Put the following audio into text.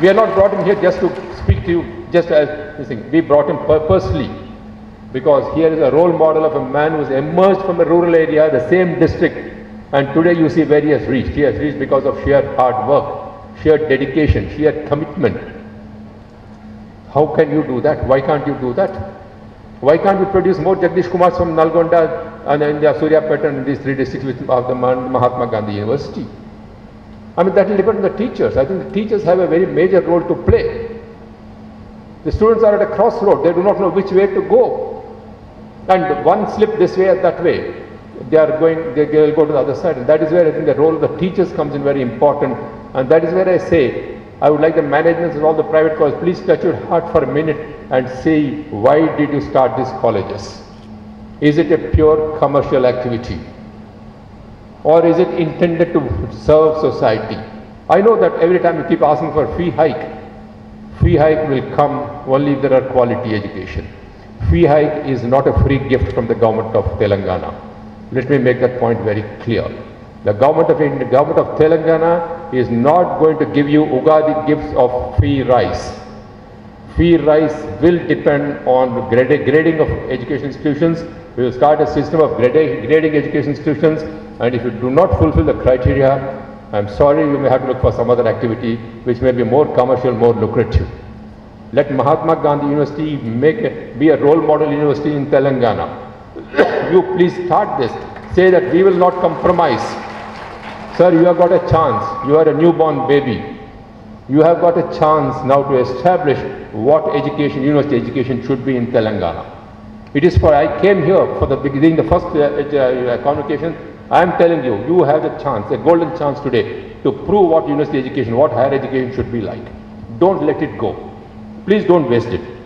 We are not brought him here just to speak to you, just as this thing. We brought him purposely because here is a role model of a man who has emerged from a rural area, the same district, and today you see where he has reached. He has reached because of sheer hard work, sheer dedication, sheer commitment. How can you do that? Why can't you do that? Why can't we produce more Jagdish Kumars from Nalgonda and India, Suryapet and these three districts with, of the Mahatma Gandhi University? I mean, that will depend on the teachers. I think the teachers have a very major role to play. The students are at a crossroad. They do not know which way to go. And one slip this way or that way, they are going, they will go to the other side. And that is where I think the role of the teachers comes in very important. And that is where I say, I would like the management of all the private colleges, please touch your heart for a minute and say, why did you start these colleges? Is it a pure commercial activity? Or is it intended to serve society? I know that every time you keep asking for fee hike, fee hike will come only if there are quality education. Fee hike is not a free gift from the government of Telangana. Let me make that point very clear. The government of India, government of Telangana is not going to give you Ugadi gifts of free rice. Free rice will depend on grading of education institutions. We will start a system of grading education institutions and if you do not fulfill the criteria, I'm sorry, you may have to look for some other activity which may be more commercial, more lucrative. Let Mahatma Gandhi University make a, be a role model university in Telangana. you please start this. Say that we will not compromise. Sir, you have got a chance. You are a newborn baby. You have got a chance now to establish what education, university education should be in Telangana. It is for, I came here for the beginning, the first uh, uh, convocation. I am telling you, you have a chance, a golden chance today to prove what university education, what higher education should be like. Don't let it go. Please don't waste it.